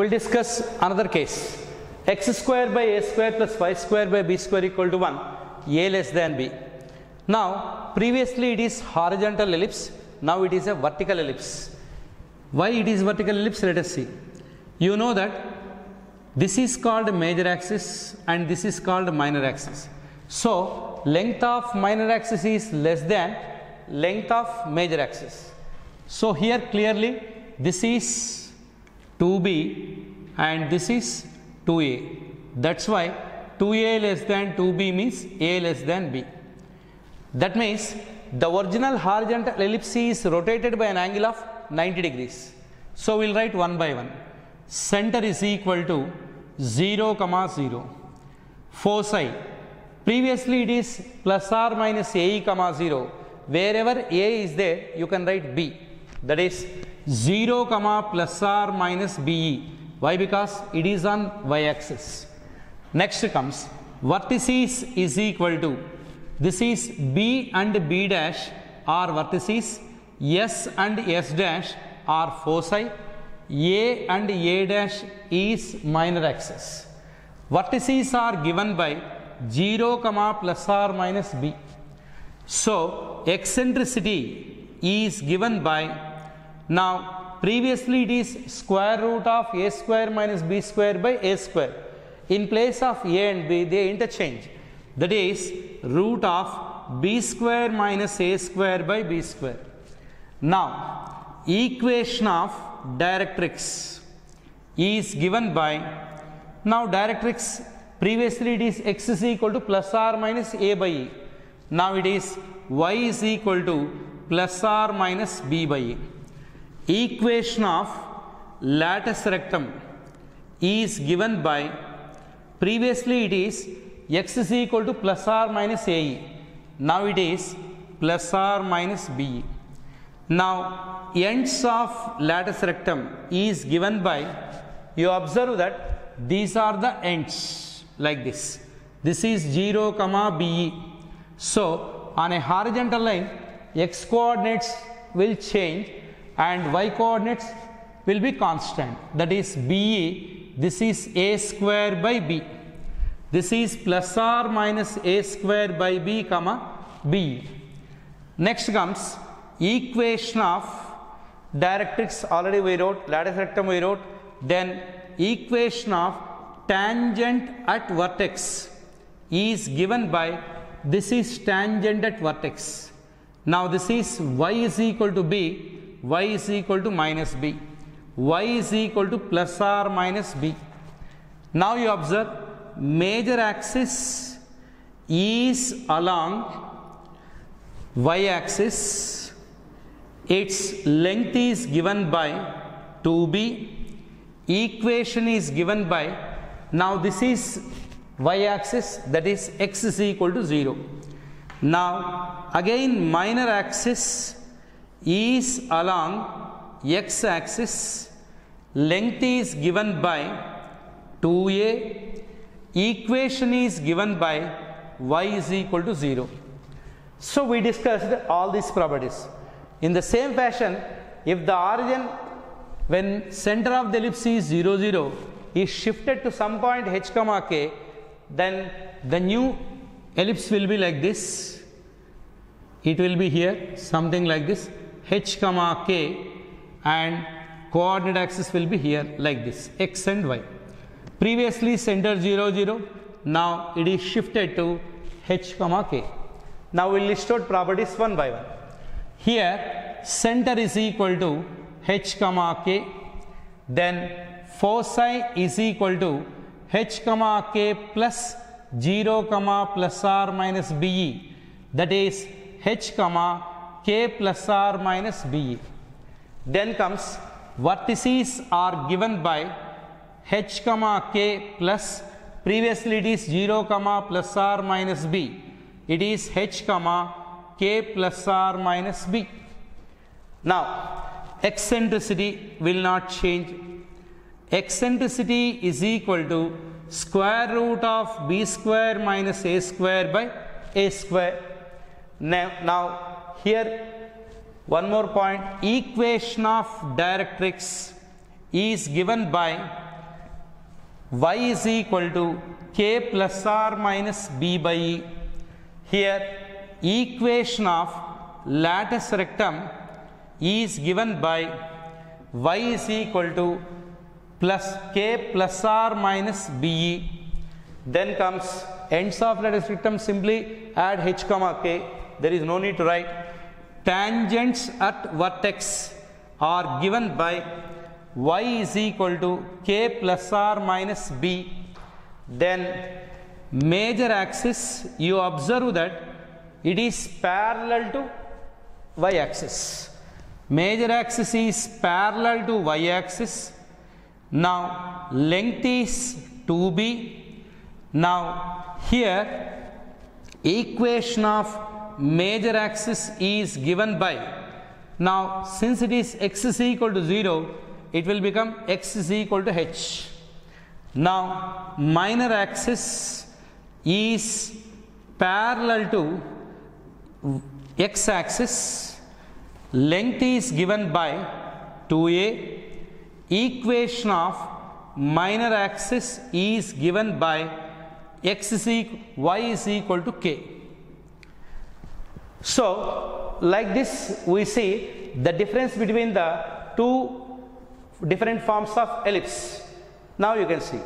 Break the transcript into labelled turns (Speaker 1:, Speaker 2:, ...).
Speaker 1: we'll discuss another case. x square by a square plus y square by b square equal to 1, a less than b. Now, previously it is horizontal ellipse, now it is a vertical ellipse. Why it is vertical ellipse? Let us see. You know that this is called major axis and this is called minor axis. So, length of minor axis is less than length of major axis. So, here clearly this is 2b and this is 2a. That's why 2a less than 2b means a less than b. That means the original horizontal ellipse is rotated by an angle of 90 degrees. So, we will write one by one. Center is equal to 0 comma 0. Foci. Previously it is plus or minus a comma 0. Wherever a is there, you can write b. That is 0 comma plus or minus be. Why? Because it is on y axis. Next comes vertices is equal to this is b and b dash are vertices, s and s dash are foci, a and a dash is minor axis. Vertices are given by 0 comma plus or minus b. So, eccentricity is given by now previously it is square root of a square minus b square by a square. In place of a and b they interchange that is root of b square minus a square by b square. Now equation of directrix is given by now directrix previously it is x is equal to plus r minus a by e. Now it is y is equal to plus r minus b by a. Equation of latus rectum is given by previously it is x is equal to plus or minus a e. Now it is plus or minus b e. Now ends of latus rectum is given by you observe that these are the ends like this. This is 0 comma b e. So, on a horizontal line, x coordinates will change and y coordinates will be constant. That is BE, this is a square by b. This is plus or minus a square by b comma b. Next comes equation of directrix already we wrote, latus rectum we wrote, then equation of tangent at vertex is given by this is tangent at vertex. Now this is y is equal to b, y is equal to minus b, y is equal to plus or minus b. Now you observe major axis is along y axis, its length is given by 2b, equation is given by now this is y axis that is x is equal to 0. Now again minor axis is along x axis length is given by 2a equation is given by y is equal to 0. So we discussed all these properties. In the same fashion if the origin when center of the ellipse is 0 0 is shifted to some point h comma k then the new ellipse will be like this it will be here something like this h comma k and coordinate axis will be here like this x and y. Previously center 0 0 now it is shifted to h comma k. Now we will list out properties one by one. Here center is equal to h comma k then foci is equal to h comma k plus 0 comma plus r minus be that is h comma k plus or minus be then comes vertices are given by h comma k plus previously it is 0 comma plus or minus b. It is h comma k plus or minus b. Now eccentricity will not change. Eccentricity is equal to square root of b square minus a square by a square. Now, now here one more point equation of directrix is given by y is equal to k plus r minus b by e. Here equation of latus rectum is given by y is equal to plus k plus r minus be. Then comes ends of latus rectum simply add h comma k. There is no need to write. Tangents at vertex are given by y is equal to k plus r minus b. Then major axis you observe that it is parallel to y axis. Major axis is parallel to y axis. Now length is 2b. Now here equation of major axis is given by now since it is x is equal to 0 it will become x is equal to h. Now minor axis is parallel to x axis length is given by 2a equation of minor axis is given by x is equal, y is equal to k. So, like this we see the difference between the two different forms of ellipse. Now you can see.